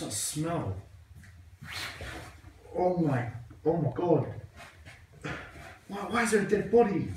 What's that smell? Oh my, oh my god. Why, why is there a dead body?